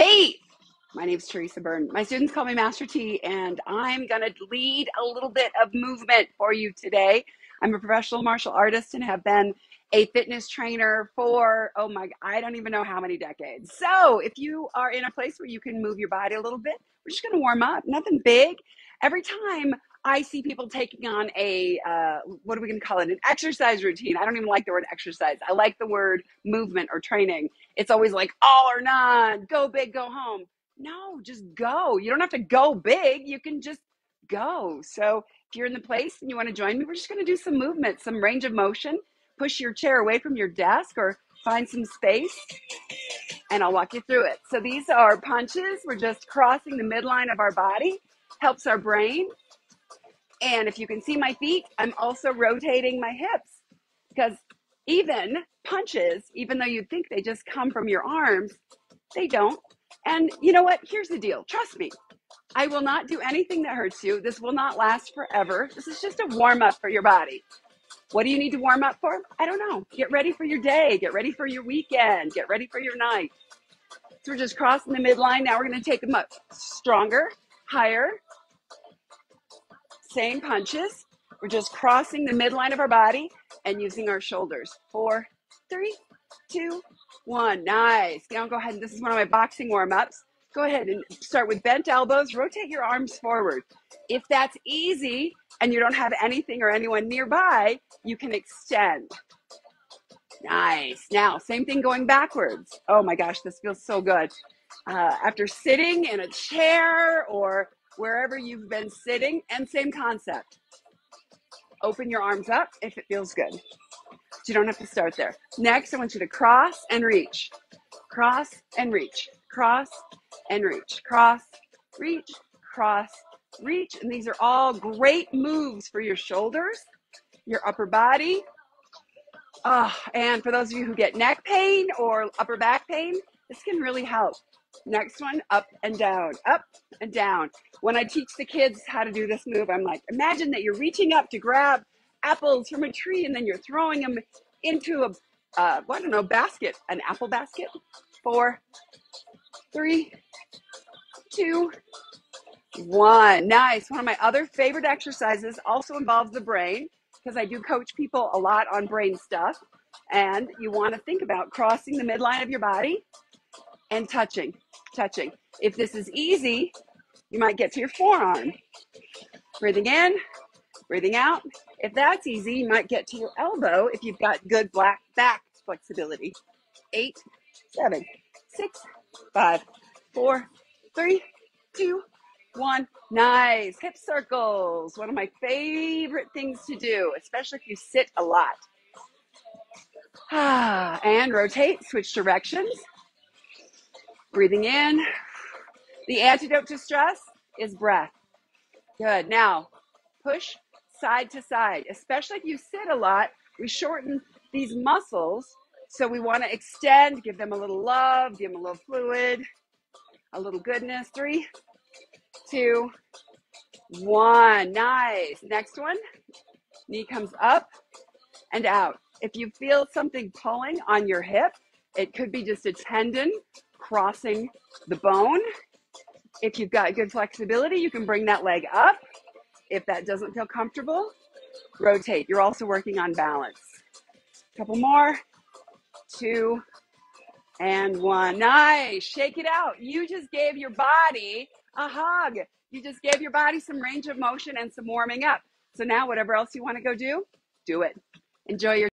Hey, my name is Theresa Byrne. My students call me Master T, and I'm going to lead a little bit of movement for you today. I'm a professional martial artist and have been a fitness trainer for, oh my, I don't even know how many decades. So if you are in a place where you can move your body a little bit, we're just going to warm up. Nothing big. Every time I see people taking on a, uh, what are we going to call it? An exercise routine. I don't even like the word exercise. I like the word movement or training. It's always like all or none, go big, go home. No, just go. You don't have to go big. You can just go. So if you're in the place and you want to join me, we're just going to do some movement, some range of motion. Push your chair away from your desk or find some space and I'll walk you through it. So these are punches. We're just crossing the midline of our body, helps our brain, and if you can see my feet, I'm also rotating my hips because even punches, even though you'd think they just come from your arms, they don't. And you know what? Here's the deal. Trust me. I will not do anything that hurts you. This will not last forever. This is just a warm up for your body. What do you need to warm up for? I don't know. Get ready for your day. Get ready for your weekend. Get ready for your night. So we're just crossing the midline. Now we're going to take them up stronger, higher, same punches. We're just crossing the midline of our body and using our shoulders. Four, three, two, one. Nice. Now go ahead. And This is one of my boxing warm ups. Go ahead and start with bent elbows. Rotate your arms forward. If that's easy and you don't have anything or anyone nearby, you can extend. Nice. Now, same thing going backwards. Oh my gosh, this feels so good. Uh, after sitting in a chair or wherever you've been sitting, and same concept. Open your arms up if it feels good. So you don't have to start there. Next, I want you to cross and reach. Cross and reach. Cross and reach. Cross, reach, cross, reach. And these are all great moves for your shoulders, your upper body. Oh, and for those of you who get neck pain or upper back pain, this can really help. Next one, up and down, up and down. When I teach the kids how to do this move, I'm like, imagine that you're reaching up to grab apples from a tree and then you're throwing them into a, uh, I don't know, basket, an apple basket. Four, three, two, one. Nice. One of my other favorite exercises also involves the brain because I do coach people a lot on brain stuff. And you want to think about crossing the midline of your body and touching, touching. If this is easy, you might get to your forearm. Breathing in, breathing out. If that's easy, you might get to your elbow if you've got good black back flexibility. Eight, seven, six, five, four, three, two, one. Nice. Hip circles. One of my favorite things to do, especially if you sit a lot. Ah, and rotate, switch directions. Breathing in. The antidote to stress is breath. Good. Now, push side to side, especially if you sit a lot. We shorten these muscles. So we want to extend, give them a little love, give them a little fluid, a little goodness. Three, two, one. Nice. Next one. Knee comes up and out. If you feel something pulling on your hip, it could be just a tendon crossing the bone. If you've got good flexibility, you can bring that leg up. If that doesn't feel comfortable, rotate. You're also working on balance. Couple more. Two and one. Nice. Shake it out. You just gave your body a hug. You just gave your body some range of motion and some warming up. So now, whatever else you want to go do, do it. Enjoy your